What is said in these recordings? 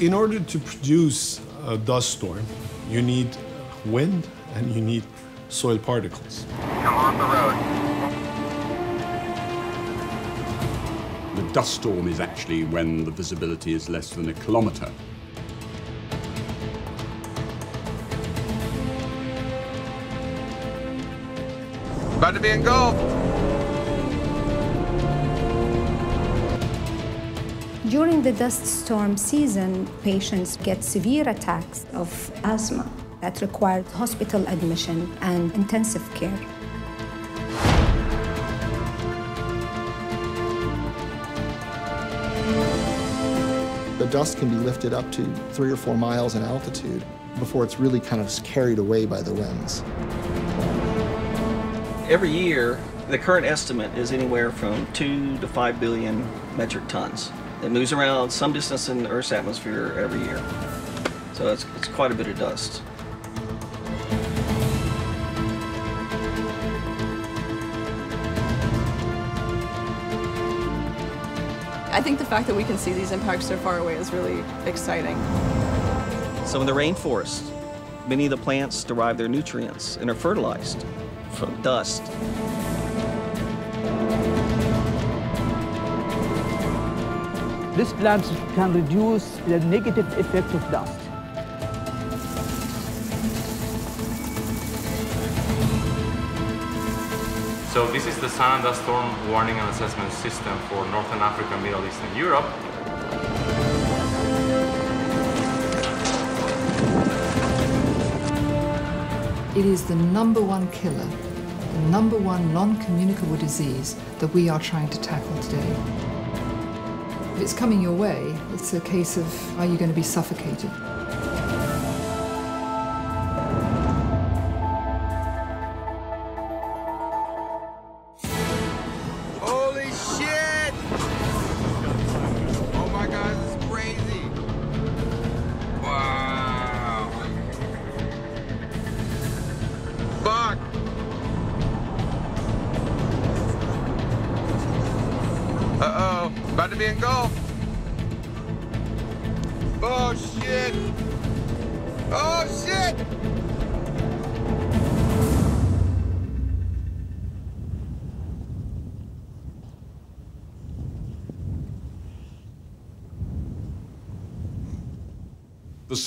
In order to produce a dust storm, you need wind and you need soil particles. Come on the road. The dust storm is actually when the visibility is less than a kilometre. About to be engulfed. During the dust storm season, patients get severe attacks of asthma that require hospital admission and intensive care. The dust can be lifted up to three or four miles in altitude before it's really kind of carried away by the winds. Every year, the current estimate is anywhere from 2 to 5 billion metric tons. It moves around some distance in the Earth's atmosphere every year. So it's, it's quite a bit of dust. I think the fact that we can see these impacts so far away is really exciting. So in the rainforest, many of the plants derive their nutrients and are fertilized from dust. These plant can reduce the negative effect of dust. So this is the sand and dust storm warning and assessment system for Northern Africa, Middle East and Europe. It is the number one killer, the number one non-communicable disease that we are trying to tackle today. If it's coming your way, it's a case of are you going to be suffocated?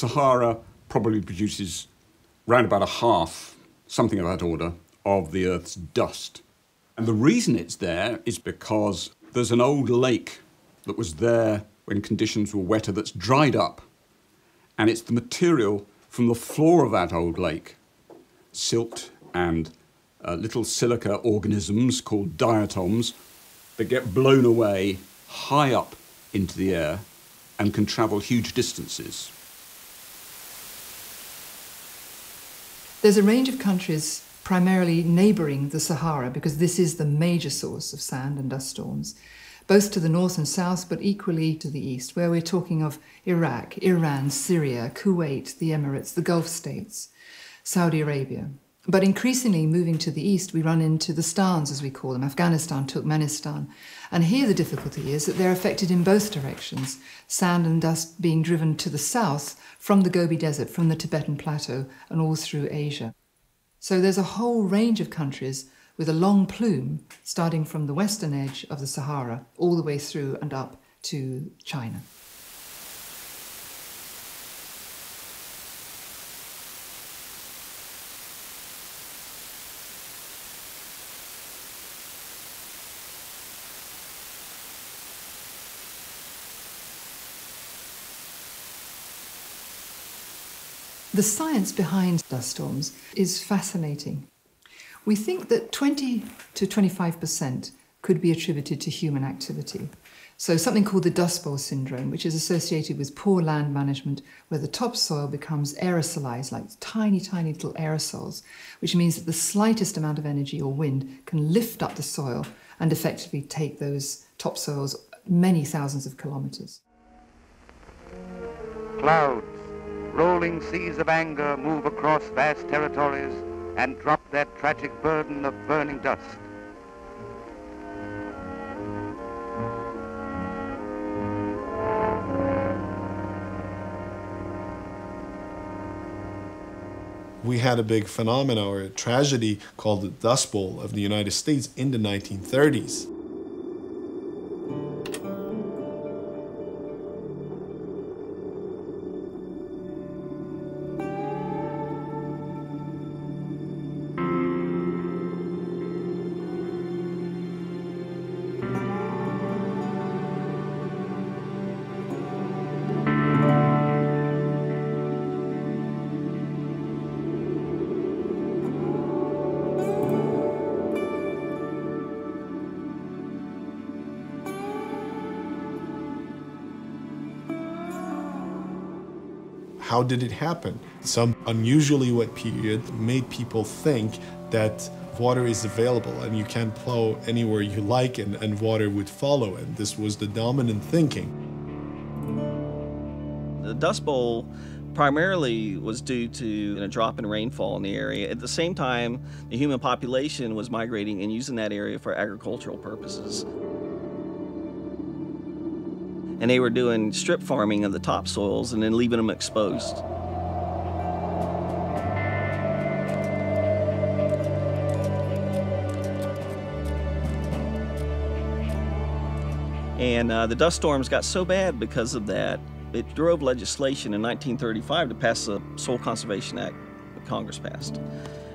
Sahara probably produces round about a half, something of that order, of the Earth's dust. And the reason it's there is because there's an old lake that was there when conditions were wetter that's dried up. And it's the material from the floor of that old lake, silt and uh, little silica organisms called diatoms, that get blown away high up into the air and can travel huge distances. There's a range of countries primarily neighbouring the Sahara because this is the major source of sand and dust storms, both to the north and south, but equally to the east, where we're talking of Iraq, Iran, Syria, Kuwait, the Emirates, the Gulf states, Saudi Arabia. But increasingly moving to the east, we run into the stans, as we call them, Afghanistan, Turkmenistan. And here the difficulty is that they're affected in both directions, sand and dust being driven to the south from the Gobi Desert, from the Tibetan Plateau, and all through Asia. So there's a whole range of countries with a long plume starting from the western edge of the Sahara all the way through and up to China. The science behind dust storms is fascinating. We think that 20 to 25% could be attributed to human activity. So, something called the Dust Bowl syndrome, which is associated with poor land management, where the topsoil becomes aerosolized, like tiny, tiny little aerosols, which means that the slightest amount of energy or wind can lift up the soil and effectively take those topsoils many thousands of kilometers. Clouds, rolling seas of anger move across vast territories and drop their tragic burden of burning dust. we had a big phenomenon or a tragedy called the Dust Bowl of the United States in the 1930s. Did it happen? Some unusually wet period made people think that water is available and you can plow anywhere you like and, and water would follow. And this was the dominant thinking. The Dust Bowl primarily was due to a drop in rainfall in the area. At the same time, the human population was migrating and using that area for agricultural purposes. And they were doing strip farming of the topsoils and then leaving them exposed. And uh, the dust storms got so bad because of that, it drove legislation in 1935 to pass the Soil Conservation Act that Congress passed.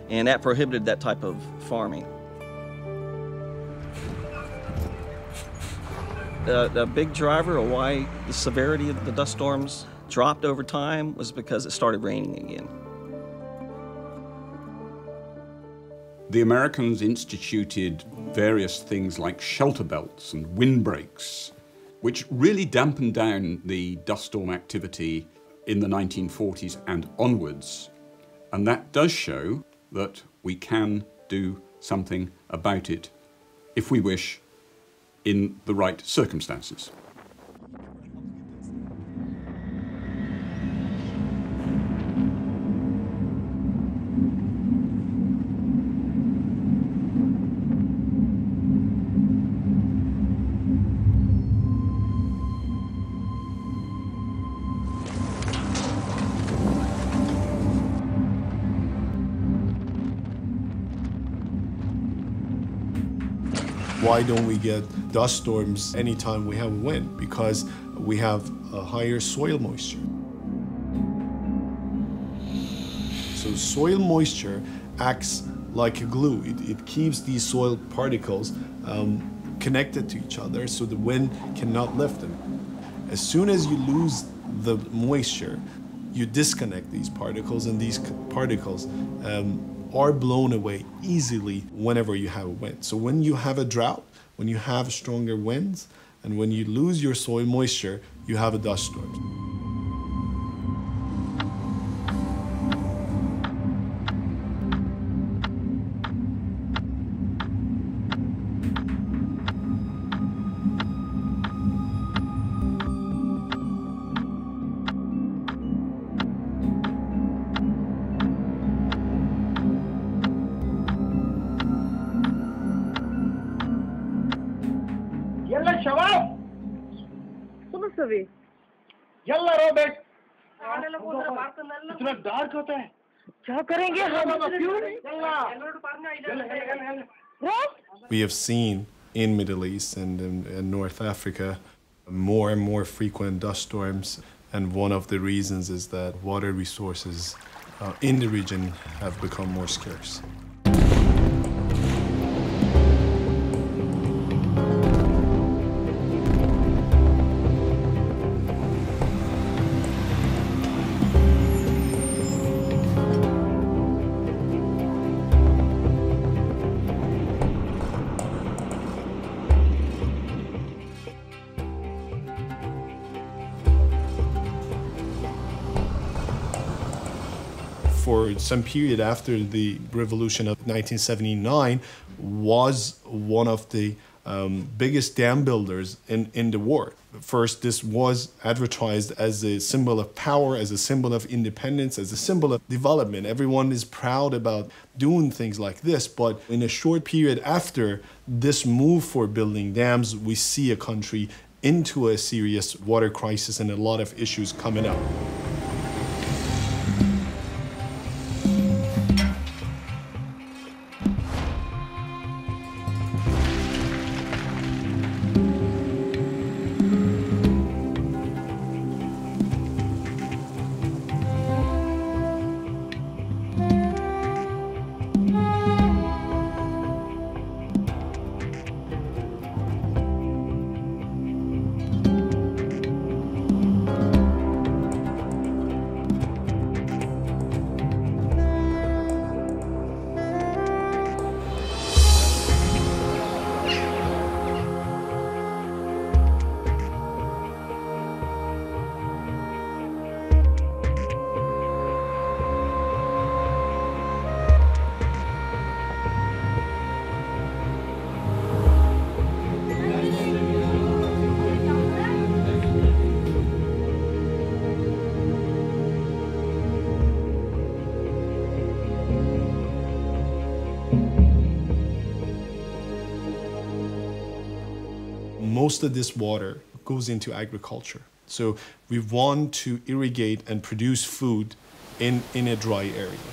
And that prohibited that type of farming. The, the big driver of why the severity of the dust storms dropped over time was because it started raining again. The Americans instituted various things like shelter belts and windbreaks, which really dampened down the dust storm activity in the 1940s and onwards. And that does show that we can do something about it if we wish in the right circumstances. Why don't we get dust storms anytime we have wind? Because we have a higher soil moisture. So soil moisture acts like a glue. It, it keeps these soil particles um, connected to each other so the wind cannot lift them. As soon as you lose the moisture, you disconnect these particles and these particles um, are blown away easily whenever you have a wind. So when you have a drought, when you have stronger winds, and when you lose your soil moisture, you have a dust storm. करेंगे हम We have seen in Middle East and in, in North Africa more and more frequent dust storms, and one of the reasons is that water resources uh, in the region have become more scarce. Some period after the revolution of 1979 was one of the um, biggest dam builders in, in the war. First, this was advertised as a symbol of power, as a symbol of independence, as a symbol of development. Everyone is proud about doing things like this, but in a short period after this move for building dams, we see a country into a serious water crisis and a lot of issues coming up. Most of this water goes into agriculture. So we want to irrigate and produce food in, in a dry area.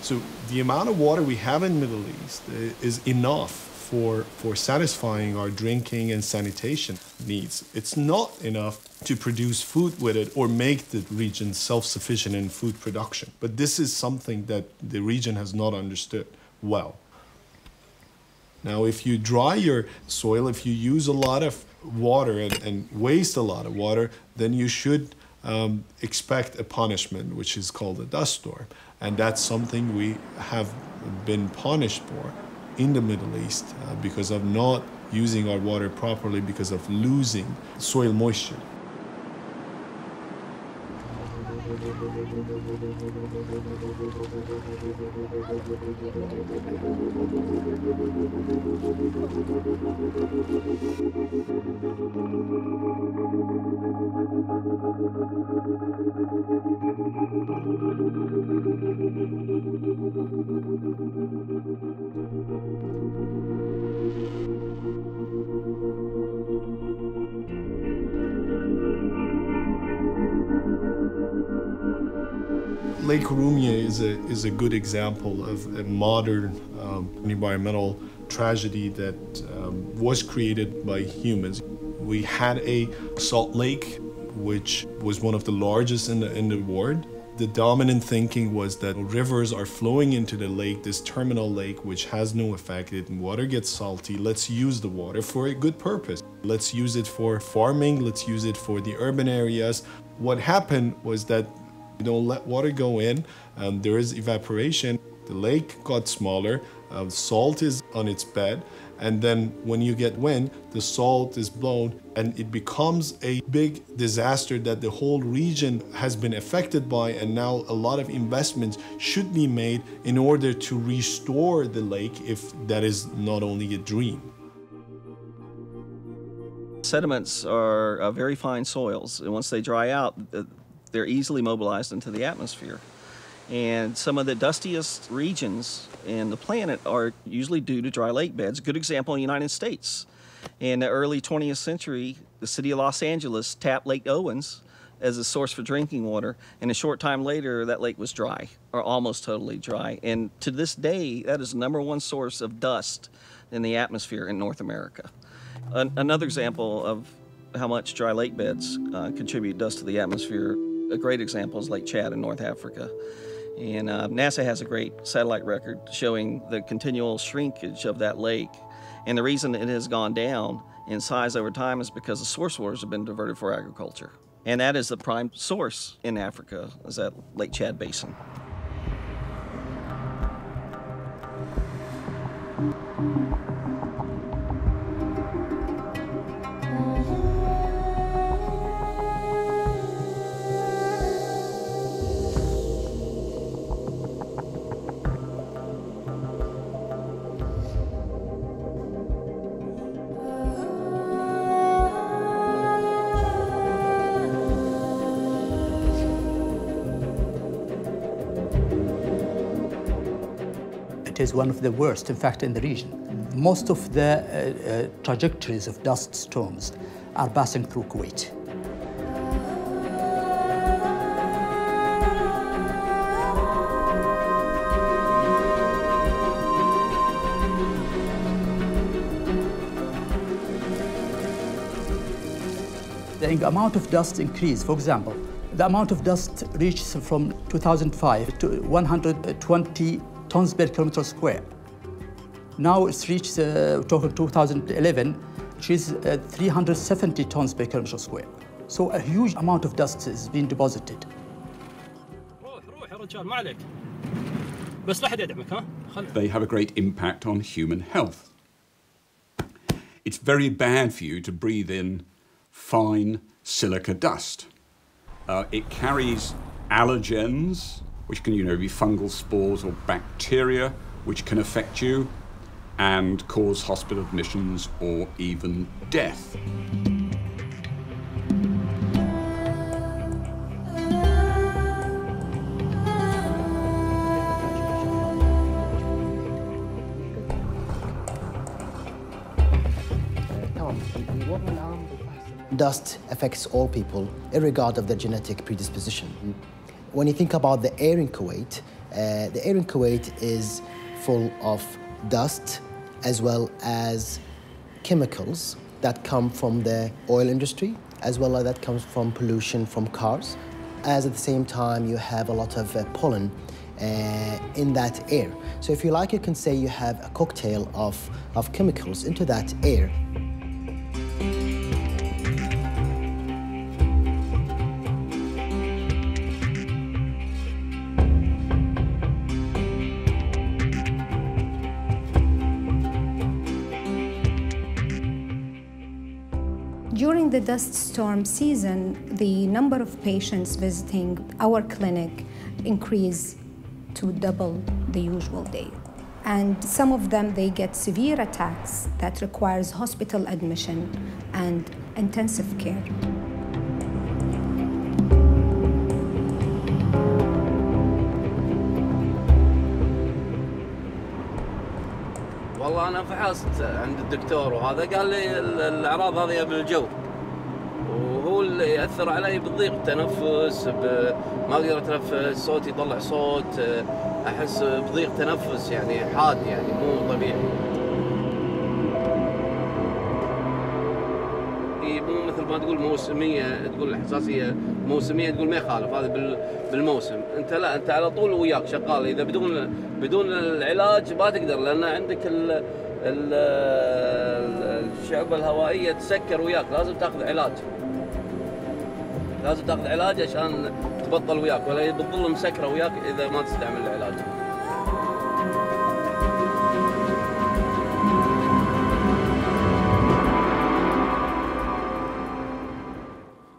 So the amount of water we have in Middle East uh, is enough for, for satisfying our drinking and sanitation needs. It's not enough to produce food with it or make the region self-sufficient in food production. But this is something that the region has not understood well. Now, if you dry your soil, if you use a lot of water and, and waste a lot of water, then you should um, expect a punishment, which is called a dust storm. And that's something we have been punished for in the Middle East uh, because of not using our water properly because of losing soil moisture. Lake Urumia is a, is a good example of a modern um, environmental tragedy that um, was created by humans. We had a salt lake, which was one of the largest in the, in the world. The dominant thinking was that rivers are flowing into the lake, this terminal lake, which has no effect. It, water gets salty. Let's use the water for a good purpose. Let's use it for farming. Let's use it for the urban areas. What happened was that you don't let water go in, um, there is evaporation. The lake got smaller, uh, salt is on its bed, and then when you get wind, the salt is blown and it becomes a big disaster that the whole region has been affected by and now a lot of investments should be made in order to restore the lake if that is not only a dream. Sediments are uh, very fine soils, and once they dry out, uh, they're easily mobilized into the atmosphere. And some of the dustiest regions in the planet are usually due to dry lake beds. Good example in the United States. In the early 20th century, the city of Los Angeles tapped Lake Owens as a source for drinking water. And a short time later, that lake was dry, or almost totally dry. And to this day, that is the number one source of dust in the atmosphere in North America. An another example of how much dry lake beds uh, contribute dust to the atmosphere, a great example is Lake Chad in North Africa. And uh, NASA has a great satellite record showing the continual shrinkage of that lake. And the reason it has gone down in size over time is because the source waters have been diverted for agriculture. And that is the prime source in Africa, is that Lake Chad Basin. One of the worst, in fact, in the region. Most of the uh, uh, trajectories of dust storms are passing through Kuwait. The amount of dust increased. For example, the amount of dust reached from 2005 to 120 tons per kilometer square. Now it's reached, uh, talking 2011, which is uh, 370 tons per kilometer square. So a huge amount of dust is being deposited. They have a great impact on human health. It's very bad for you to breathe in fine silica dust. Uh, it carries allergens, which can, you know, be fungal spores or bacteria, which can affect you and cause hospital admissions or even death. Dust affects all people, regardless of their genetic predisposition. When you think about the air in Kuwait, uh, the air in Kuwait is full of dust as well as chemicals that come from the oil industry, as well as that comes from pollution from cars. As at the same time, you have a lot of uh, pollen uh, in that air. So if you like, you can say you have a cocktail of, of chemicals into that air. During the dust storm season, the number of patients visiting our clinic increase to double the usual day. And some of them, they get severe attacks that requires hospital admission and intensive care. أنا فحصت عند الدكتور وهذا قال لي ال- الأعراض هذه بالجو. وهو اللي يأثر علي بالضيق التنفس ما أقدر أتنفس صوتي يطلع صوت أحس بضيق تنفس يعني حاد يعني مو طبيعي. مو مثل ما تقول موسمية تقول الحساسيه موسمية تقول ما يخالف هذا بال- بالموسم. انت لا انت على طول وياك شغال. إذا بدون بدون العلاج ما تقدر لأن عندك ال ال الشعبة الهوائية تسكر وياك. لازم تاخذ علاج. لازم تاخذ علاج عشان تبطل وياك. ولا بتظل مسكرة وياك إذا ما تستعمل العلاج.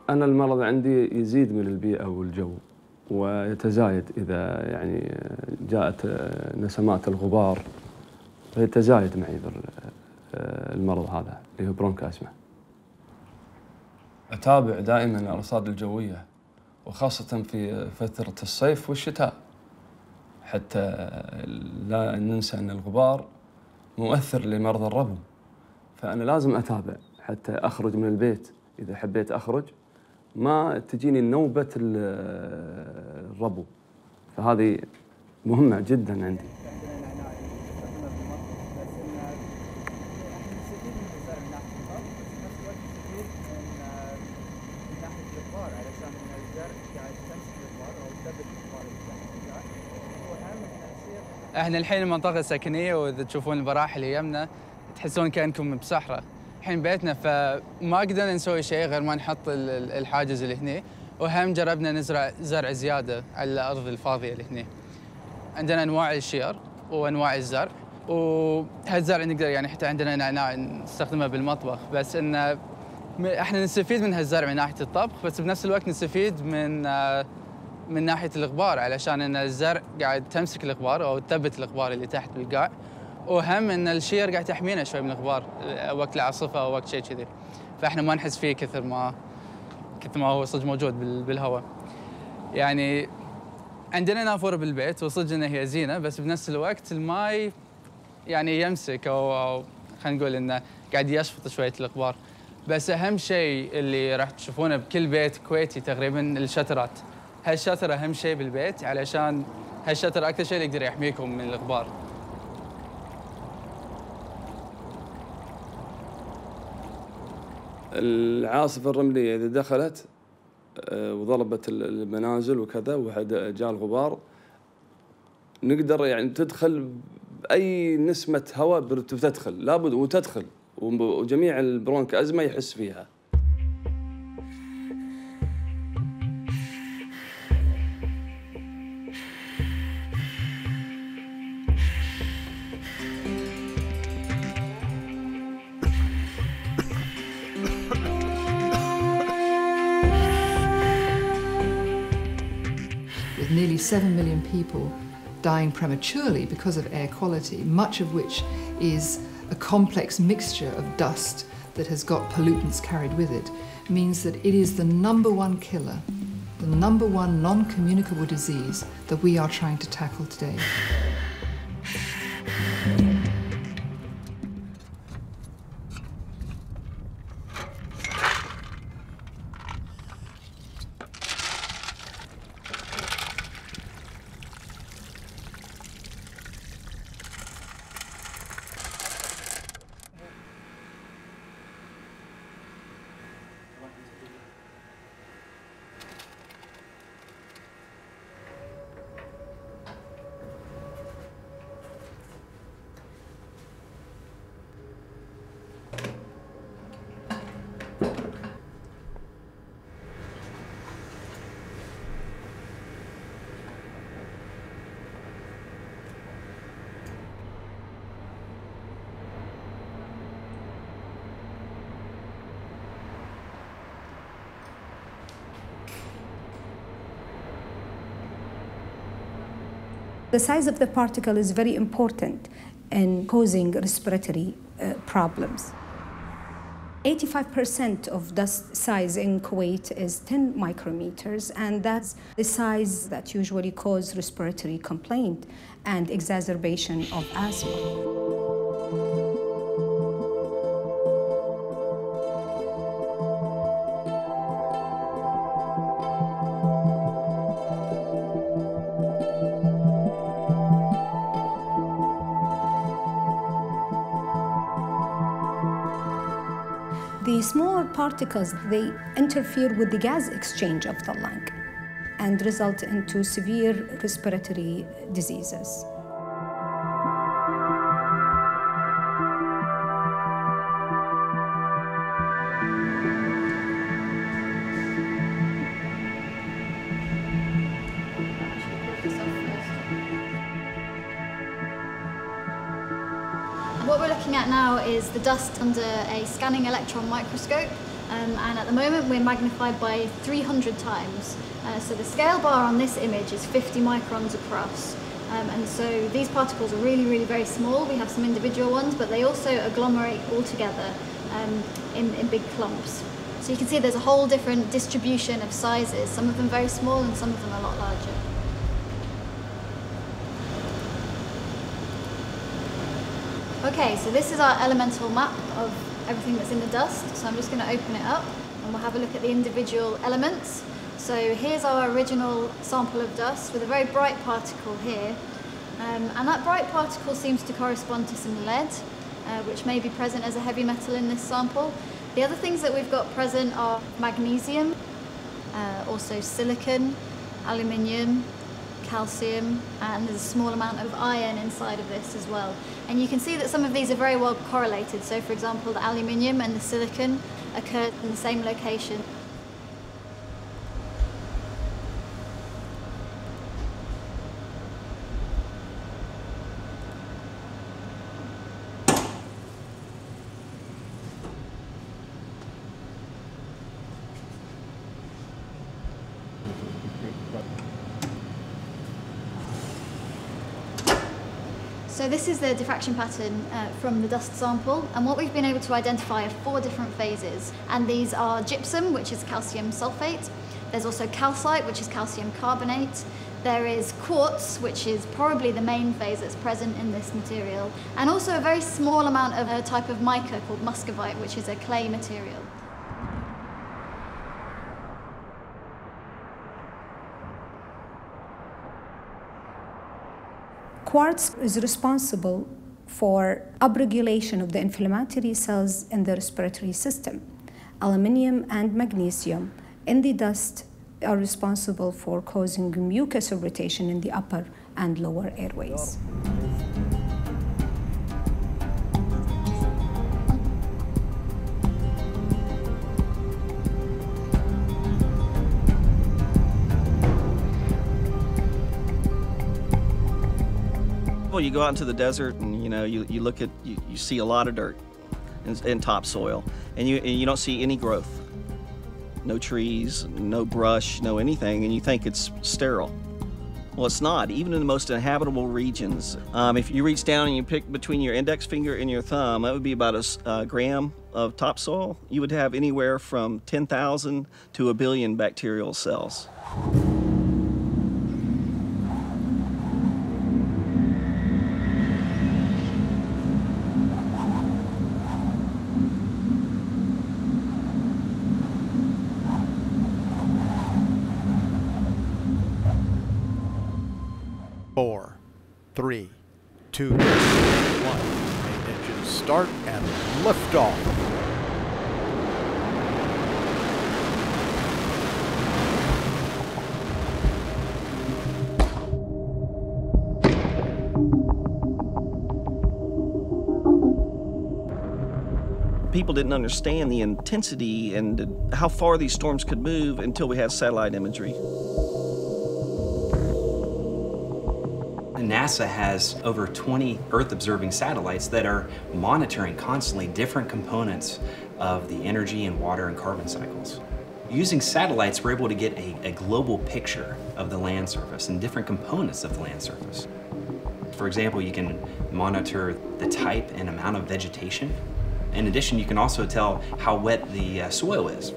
أنا المرض عندي يزيد من البيئة والجو. ويتزايد إذا يعني جاءت نسمات الغبار فيتزايد معي بال- المرض هذا اللي هو برونك أسمة. أتابع دائما الأرصاد الجوية وخاصة في فترة الصيف والشتاء حتى لا ننسى أن الغبار مؤثر لمرضى الربو. فأنا لازم أتابع حتى أخرج من البيت. إذا حبيت أخرج ما تجيني نوبة ال- الربو فهذه مهمة جدا عندي إحنا الحين المنطقة السكنية وإذا تشوفون البراحل يمنا تحسون كأنكم بصحراء. الحين بيتنا فما قدرنا نسوي شيء غير ما نحط ال- ال- الحاجز اللي هنا وهم جربنا نزرع زرع زيادة على الأرض الفاضية اللي هنا. عندنا أنواع الشير وأنواع الزرع. وهالزرع نقدر يعني حتى عندنا نعناع نستخدمه بالمطبخ بس انه إحنا نستفيد من هالزرع من ناحية الطبخ بس بنفس الوقت نستفيد من من ناحية الغبار علشان إن الزرع قاعد تمسك الغبار أو تثبت الغبار اللي تحت بالقاع. وهم إن الشير قاعد تحمينا شوي من الغبار وقت العاصفة أو وقت شيء كذي. فإحنا ما نحس فيه كثر ما كثر ما هو صدق موجود بال- بالهواء. يعني عندنا نافورة بالبيت وصدق إنها هي زينة بس بنفس الوقت الماي يعني يمسك أو, أو خلينا نقول إنه قاعد يشفط شوية الغبار بس أهم شيء اللي راح تشوفونه بكل بيت كويتي تقريبا الشترات هالشتر أهم شيء بالبيت علشان هالشتر أكثر شيء اللي يقدر يحميكم من الغبار العاصفة الرملية إذا دخلت آه، وضربت المنازل وكذا وحد جاء الغبار نقدر يعني تدخل بأي نسمة هواء بتدخل لابد وتدخل وجميع البرونك أزمة يحس فيها. 7 million people dying prematurely because of air quality, much of which is a complex mixture of dust that has got pollutants carried with it, means that it is the number one killer, the number one non communicable disease that we are trying to tackle today. The size of the particle is very important in causing respiratory uh, problems. 85% of dust size in Kuwait is 10 micrometers, and that's the size that usually cause respiratory complaint and exacerbation of asthma. Particles, they interfere with the gas exchange of the lung and result into severe respiratory diseases. What we're looking at now is the dust under a scanning electron microscope. Um, and at the moment we're magnified by 300 times. Uh, so the scale bar on this image is 50 microns across. Um, and so these particles are really, really very small. We have some individual ones, but they also agglomerate all together um, in, in big clumps. So you can see there's a whole different distribution of sizes, some of them very small and some of them a lot larger. Okay, so this is our elemental map of everything that's in the dust. So I'm just going to open it up and we'll have a look at the individual elements. So here's our original sample of dust with a very bright particle here. Um, and that bright particle seems to correspond to some lead, uh, which may be present as a heavy metal in this sample. The other things that we've got present are magnesium, uh, also silicon, aluminium, calcium, and there's a small amount of iron inside of this as well. And you can see that some of these are very well correlated. So for example, the aluminium and the silicon occur in the same location. So this is the diffraction pattern uh, from the dust sample and what we've been able to identify are four different phases and these are gypsum which is calcium sulfate, there's also calcite which is calcium carbonate, there is quartz which is probably the main phase that's present in this material and also a very small amount of a type of mica called muscovite which is a clay material. Quartz is responsible for upregulation of the inflammatory cells in the respiratory system. Aluminium and magnesium in the dust are responsible for causing mucus irritation in the upper and lower airways. Well, you go out into the desert and you know you, you look at you, you see a lot of dirt in, in topsoil, and you and you don't see any growth, no trees, no brush, no anything, and you think it's sterile. Well, it's not. Even in the most inhabitable regions, um, if you reach down and you pick between your index finger and your thumb, that would be about a uh, gram of topsoil. You would have anywhere from 10,000 to a billion bacterial cells. Four, three, two, one. Engines start and lift off. people didn't understand the intensity and how far these storms could move until we had satellite imagery. NASA has over 20 Earth observing satellites that are monitoring constantly different components of the energy and water and carbon cycles. Using satellites, we're able to get a, a global picture of the land surface and different components of the land surface. For example, you can monitor the type and amount of vegetation. In addition, you can also tell how wet the uh, soil is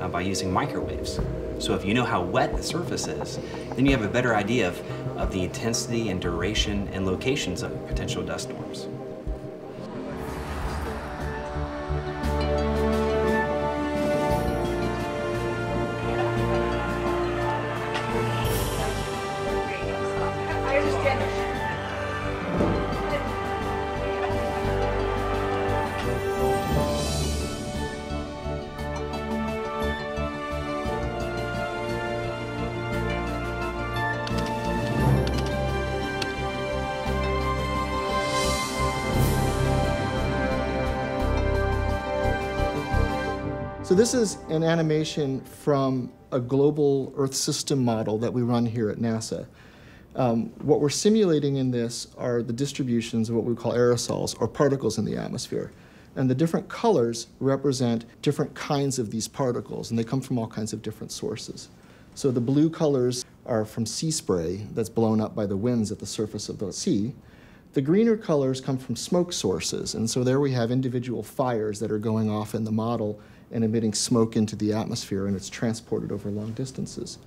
uh, by using microwaves. So if you know how wet the surface is, then you have a better idea of, of the intensity and duration and locations of potential dust storms. So this is an animation from a global Earth system model that we run here at NASA. Um, what we're simulating in this are the distributions of what we call aerosols, or particles in the atmosphere. And the different colors represent different kinds of these particles, and they come from all kinds of different sources. So the blue colors are from sea spray that's blown up by the winds at the surface of the sea. The greener colors come from smoke sources, and so there we have individual fires that are going off in the model and emitting smoke into the atmosphere, and it's transported over long distances.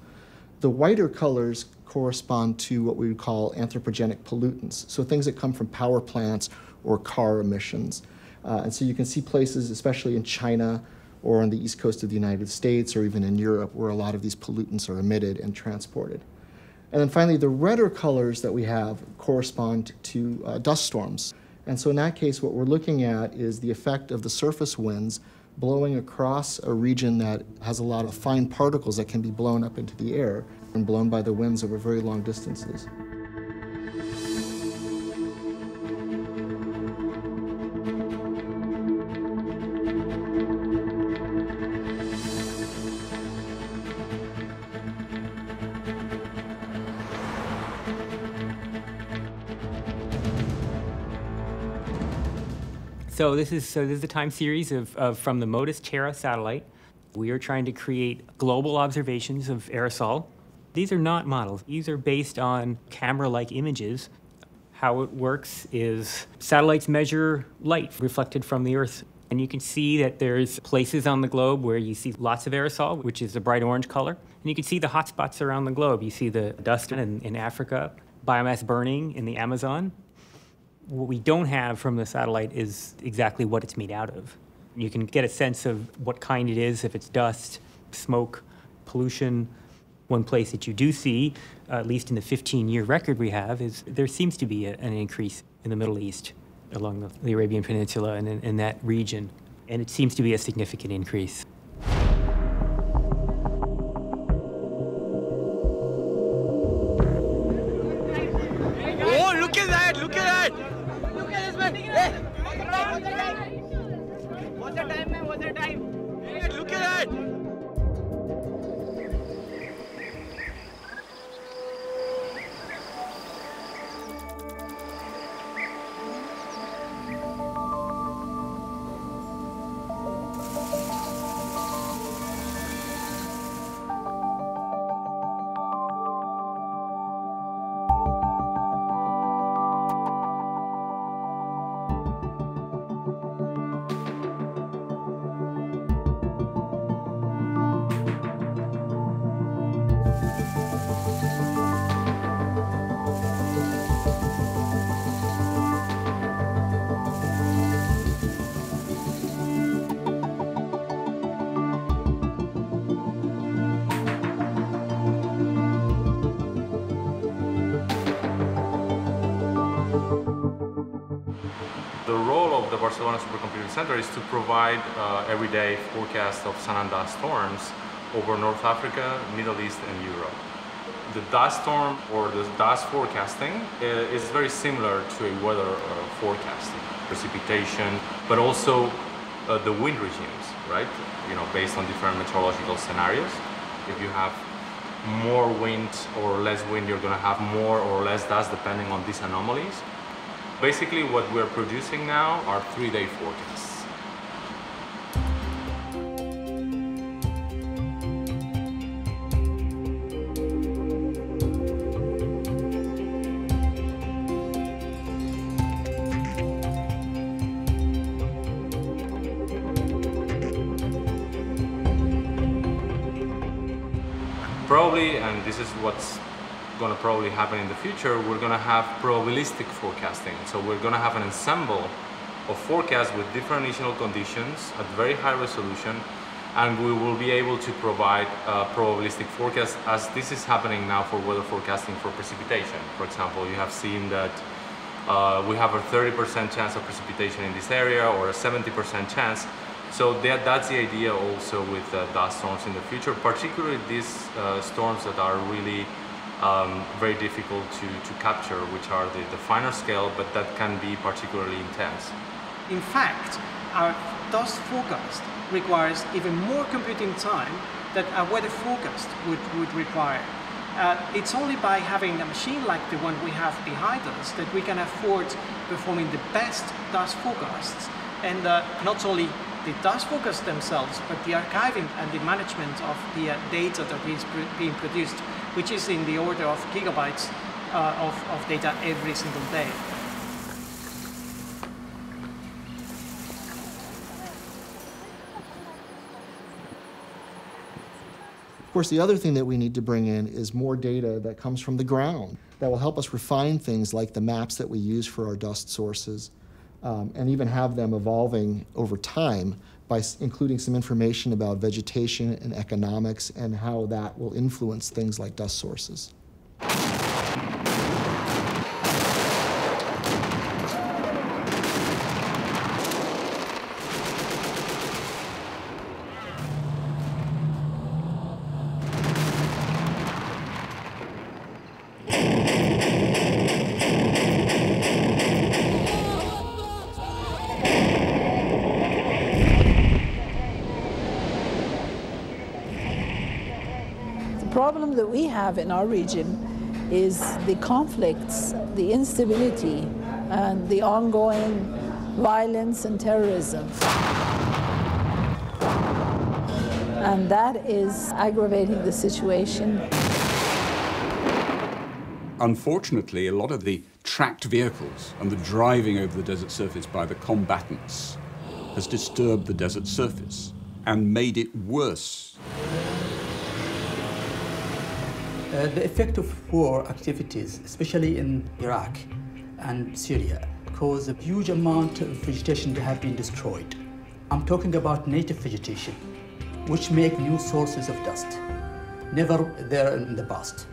The whiter colors correspond to what we would call anthropogenic pollutants, so things that come from power plants or car emissions. Uh, and so you can see places, especially in China or on the east coast of the United States or even in Europe, where a lot of these pollutants are emitted and transported. And then finally, the redder colors that we have correspond to uh, dust storms. And so in that case, what we're looking at is the effect of the surface winds blowing across a region that has a lot of fine particles that can be blown up into the air and blown by the winds over very long distances. So this is so this is the time series of, of from the MODIS Terra satellite. We are trying to create global observations of aerosol. These are not models. These are based on camera-like images. How it works is satellites measure light reflected from the Earth. And you can see that there's places on the globe where you see lots of aerosol, which is a bright orange color. And you can see the hotspots around the globe. You see the dust in, in Africa, biomass burning in the Amazon, what we don't have from the satellite is exactly what it's made out of. You can get a sense of what kind it is, if it's dust, smoke, pollution. One place that you do see, uh, at least in the 15 year record we have, is there seems to be a, an increase in the Middle East along the, the Arabian Peninsula and in, in that region. And it seems to be a significant increase. The Barcelona Supercomputing Center is to provide uh, everyday forecast of sand and dust storms over North Africa, Middle East, and Europe. The dust storm or the dust forecasting uh, is very similar to a weather uh, forecasting, precipitation, but also uh, the wind regimes, right? You know, based on different meteorological scenarios. If you have more wind or less wind, you're going to have more or less dust depending on these anomalies. Basically what we're producing now are three-day forecasts. probably, and this is what's going to probably happen in the future, we're going to have probabilistic forecasting. So we're going to have an ensemble of forecasts with different initial conditions at very high resolution and we will be able to provide a probabilistic forecast as this is happening now for weather forecasting for precipitation. For example, you have seen that uh, we have a 30% chance of precipitation in this area or a 70% chance. So that, that's the idea also with uh, dust storms in the future, particularly these uh, storms that are really um, very difficult to, to capture, which are the, the finer scale, but that can be particularly intense. In fact, our dust forecast requires even more computing time that a weather forecast would, would require. Uh, it's only by having a machine like the one we have behind us that we can afford performing the best dust forecasts. And uh, not only the dust forecasts themselves, but the archiving and the management of the uh, data that is being produced, which is in the order of gigabytes uh, of, of data every single day. Of course, the other thing that we need to bring in is more data that comes from the ground that will help us refine things like the maps that we use for our dust sources um, and even have them evolving over time by including some information about vegetation and economics and how that will influence things like dust sources. That we have in our region is the conflicts, the instability, and the ongoing violence and terrorism. And that is aggravating the situation. Unfortunately, a lot of the tracked vehicles and the driving over the desert surface by the combatants has disturbed the desert surface and made it worse. Uh, the effect of war activities, especially in Iraq and Syria, cause a huge amount of vegetation to have been destroyed. I'm talking about native vegetation, which make new sources of dust, never there in the past.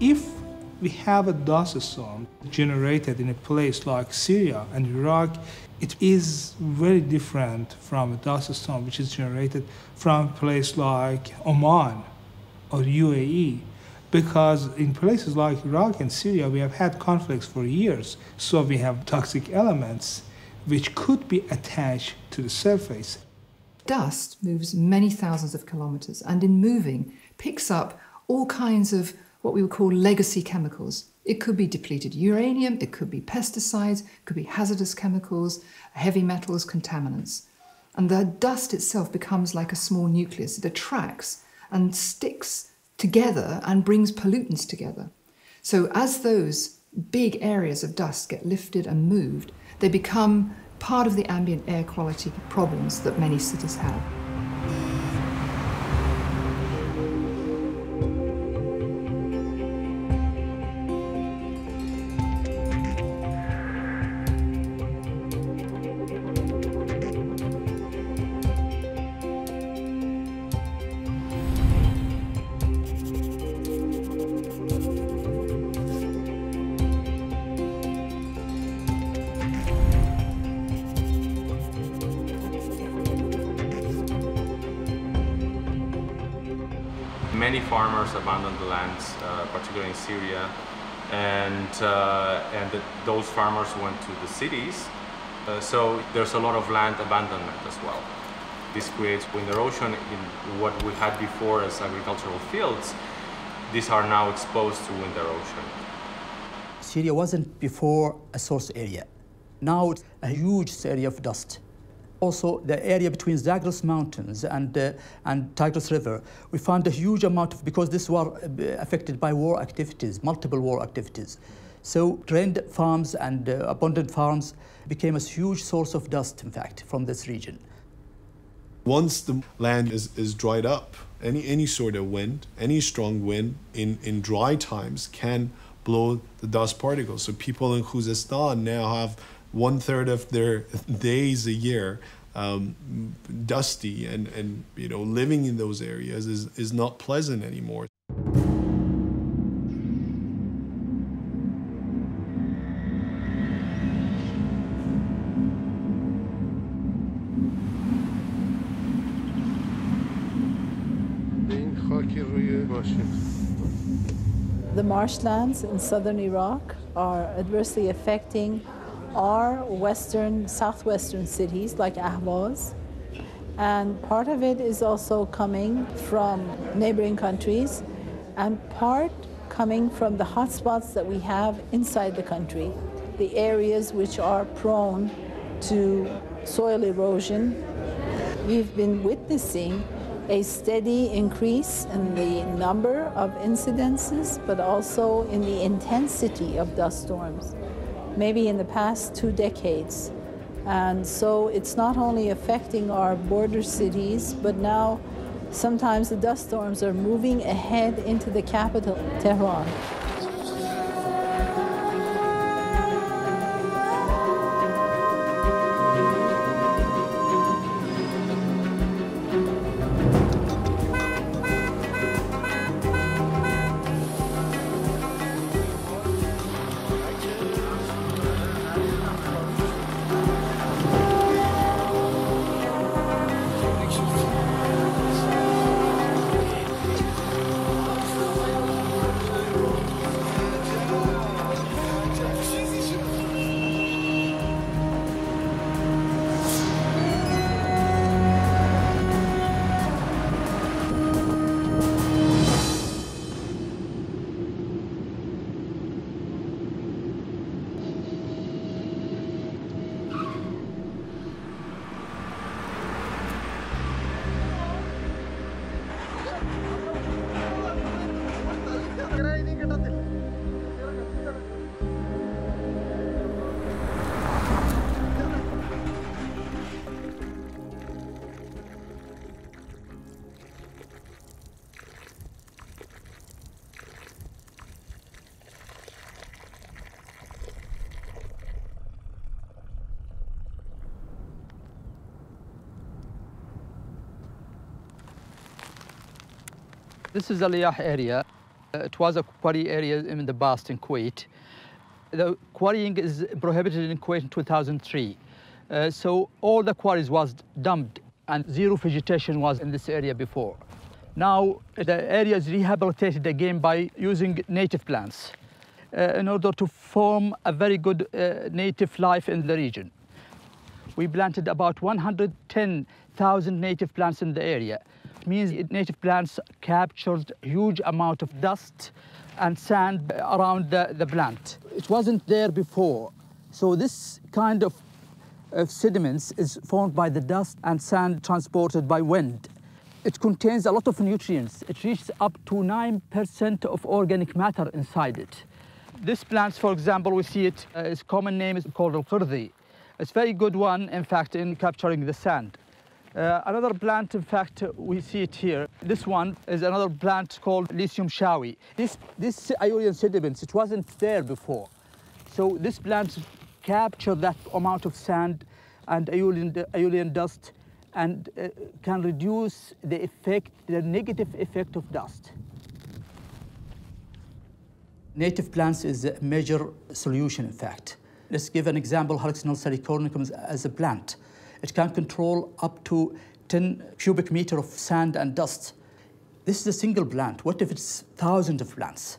If we have a dust storm generated in a place like Syria and Iraq, it is very different from a dust storm which is generated from a place like Oman or UAE because in places like Iraq and Syria we have had conflicts for years so we have toxic elements which could be attached to the surface. Dust moves many thousands of kilometers and in moving picks up all kinds of what we would call legacy chemicals it could be depleted uranium, it could be pesticides, it could be hazardous chemicals, heavy metals, contaminants. And the dust itself becomes like a small nucleus. It attracts and sticks together and brings pollutants together. So as those big areas of dust get lifted and moved, they become part of the ambient air quality problems that many cities have. Those farmers went to the cities. Uh, so there's a lot of land abandonment as well. This creates wind erosion in what we had before as agricultural fields. These are now exposed to wind erosion. Syria wasn't before a source area. Now it's a huge area of dust also the area between Zagros Mountains and, uh, and Tigris River, we found a huge amount of, because this was uh, affected by war activities, multiple war activities. So drained farms and uh, abundant farms became a huge source of dust, in fact, from this region. Once the land is, is dried up, any, any sort of wind, any strong wind in, in dry times can blow the dust particles. So people in Khuzestan now have one third of their days a year um, dusty and, and you know living in those areas is, is not pleasant anymore. Marshlands in southern Iraq are adversely affecting our western, southwestern cities like Ahvaz. And part of it is also coming from neighboring countries, and part coming from the hotspots that we have inside the country, the areas which are prone to soil erosion. We've been witnessing a steady increase in the number of incidences, but also in the intensity of dust storms, maybe in the past two decades. And so it's not only affecting our border cities, but now sometimes the dust storms are moving ahead into the capital, Tehran. This is the Liyah area. Uh, It was a quarry area in the past in Kuwait. The quarrying is prohibited in Kuwait in 2003. Uh, so all the quarries was dumped and zero vegetation was in this area before. Now the area is rehabilitated again by using native plants uh, in order to form a very good uh, native life in the region. We planted about 110,000 native plants in the area. Means native plants captured huge amount of dust and sand around the, the plant. It wasn't there before. So this kind of, of sediments is formed by the dust and sand transported by wind. It contains a lot of nutrients. It reaches up to 9% of organic matter inside it. This plant, for example, we see it, uh, its common name is called al-qirdi. It's a very good one, in fact, in capturing the sand. Uh, another plant, in fact, we see it here. This one is another plant called Lycium shawi. This, this Aeolian sediments, it wasn't there before. So this plant capture that amount of sand and Aeolian, Aeolian dust and uh, can reduce the effect, the negative effect of dust. Native plants is a major solution, in fact. Let's give an example, Haloxylon salicornicum as a plant. It can control up to 10 cubic meter of sand and dust. This is a single plant. What if it's thousands of plants?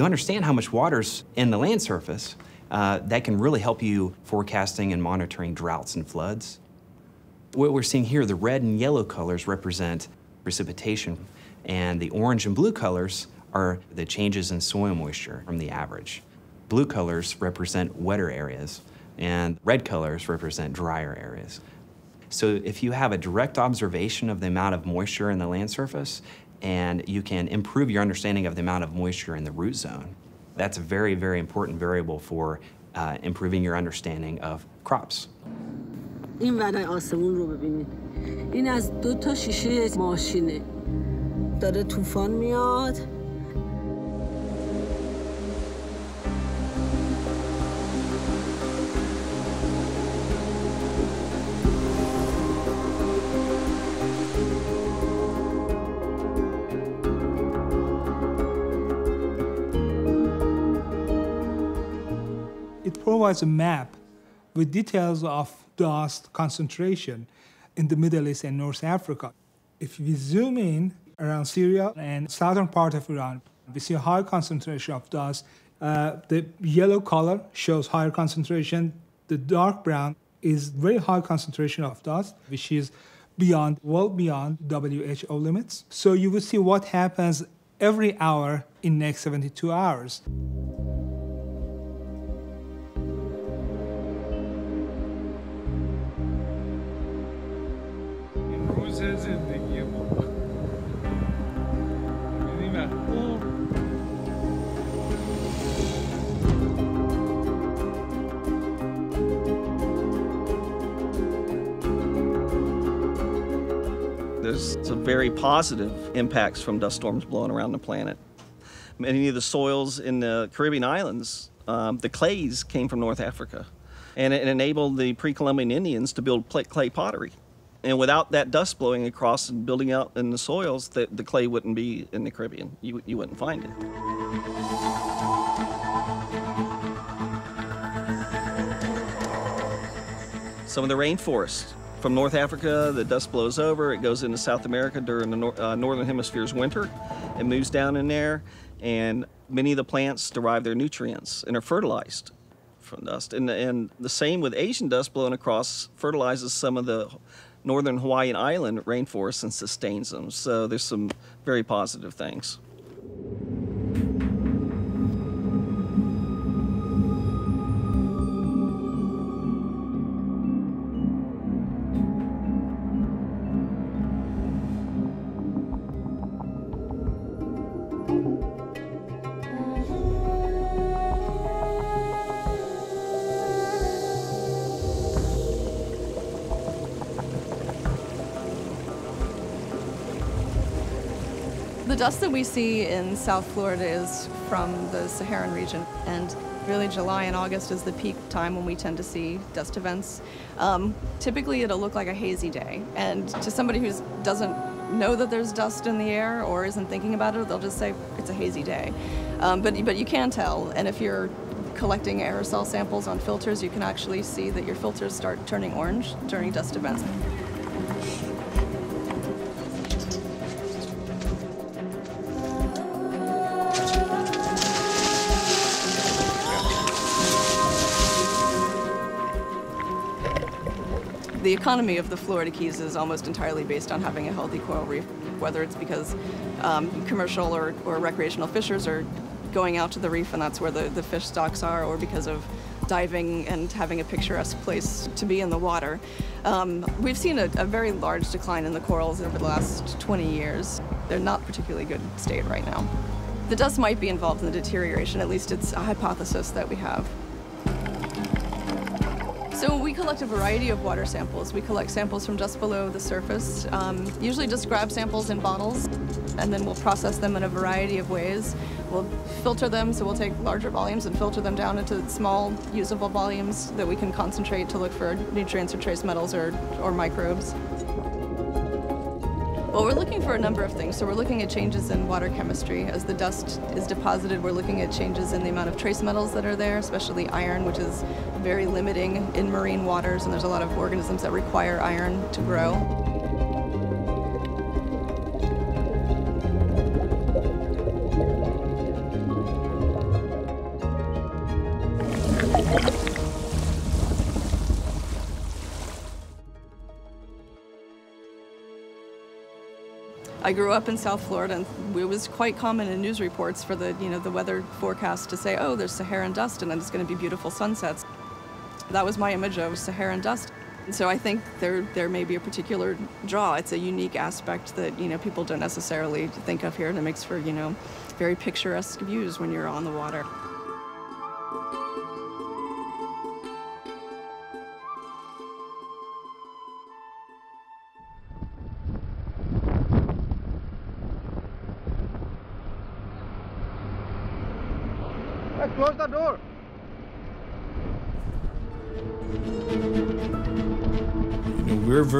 You understand how much water's in the land surface, uh, that can really help you forecasting and monitoring droughts and floods. What we're seeing here, the red and yellow colors represent precipitation, and the orange and blue colors are the changes in soil moisture from the average. Blue colors represent wetter areas, and red colors represent drier areas. So if you have a direct observation of the amount of moisture in the land surface, and you can improve your understanding of the amount of moisture in the root zone, that's a very, very important variable for uh, improving your understanding of crops. این ورای آسمون رو ببینید این از دو تا شیشه ماشینه داره طوفان میاد provides a map with details of dust concentration in the Middle East and North Africa. If we zoom in around Syria and southern part of Iran, we see a high concentration of dust. Uh, the yellow color shows higher concentration. The dark brown is very high concentration of dust, which is beyond, well beyond WHO limits. So you will see what happens every hour in next 72 hours. There's some very positive impacts from dust storms blowing around the planet. Many of the soils in the Caribbean islands, um, the clays came from North Africa, and it enabled the pre-Columbian Indians to build clay pottery. And without that dust blowing across and building out in the soils, the, the clay wouldn't be in the Caribbean. You, you wouldn't find it. Some of the rainforest from North Africa, the dust blows over, it goes into South America during the nor- uh, Northern Hemisphere's winter. It moves down in there, and many of the plants derive their nutrients and are fertilized from dust. And, and the same with Asian dust blowing across fertilizes some of the northern Hawaiian island rainforests and sustains them. So there's some very positive things. Dust that we see in South Florida is from the Saharan region, and really July and August is the peak time when we tend to see dust events. Um, typically, it'll look like a hazy day, and to somebody who doesn't know that there's dust in the air or isn't thinking about it, they'll just say it's a hazy day. Um, but but you can tell, and if you're collecting aerosol samples on filters, you can actually see that your filters start turning orange during dust events. The economy of the Florida Keys is almost entirely based on having a healthy coral reef, whether it's because um, commercial or, or recreational fishers are going out to the reef and that's where the, the fish stocks are, or because of diving and having a picturesque place to be in the water. Um, we've seen a, a very large decline in the corals over the last 20 years. They're not particularly good state right now. The dust might be involved in the deterioration, at least it's a hypothesis that we have. So we collect a variety of water samples. We collect samples from just below the surface, um, usually just grab samples in bottles, and then we'll process them in a variety of ways. We'll filter them, so we'll take larger volumes and filter them down into small, usable volumes that we can concentrate to look for nutrients or trace metals or, or microbes. Well, we're looking for a number of things. So we're looking at changes in water chemistry. As the dust is deposited, we're looking at changes in the amount of trace metals that are there, especially iron, which is very limiting in marine waters, and there's a lot of organisms that require iron to grow. I grew up in South Florida, and it was quite common in news reports for the, you know, the weather forecast to say, "Oh, there's Saharan dust, and then it's going to be beautiful sunsets." That was my image of Saharan dust. And so I think there there may be a particular draw. It's a unique aspect that you know people don't necessarily think of here, and it makes for you know very picturesque views when you're on the water.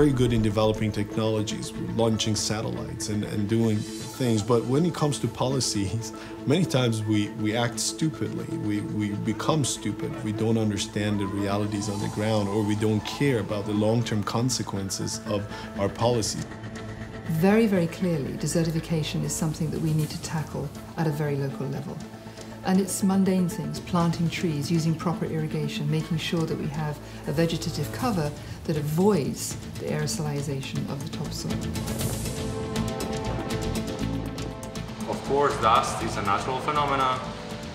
Very good in developing technologies, launching satellites and, and doing things, but when it comes to policies, many times we, we act stupidly. We, we become stupid. We don't understand the realities on the ground or we don't care about the long-term consequences of our policies. Very, very clearly, desertification is something that we need to tackle at a very local level. And it's mundane things, planting trees, using proper irrigation, making sure that we have a vegetative cover that avoids the aerosolization of the topsoil. Of course, dust is a natural phenomenon.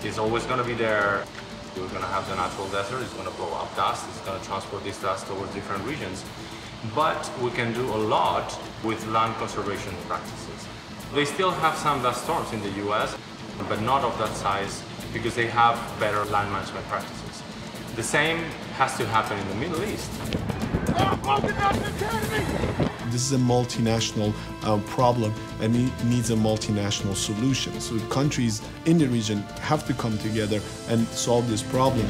It's always going to be there. We're going to have the natural desert. It's going to blow up dust. It's going to transport this dust over different regions. But we can do a lot with land conservation practices. They still have some dust storms in the US, but not of that size because they have better land management practices. The same has to happen in the Middle East. This is a multinational uh, problem and it needs a multinational solution. So countries in the region have to come together and solve this problem.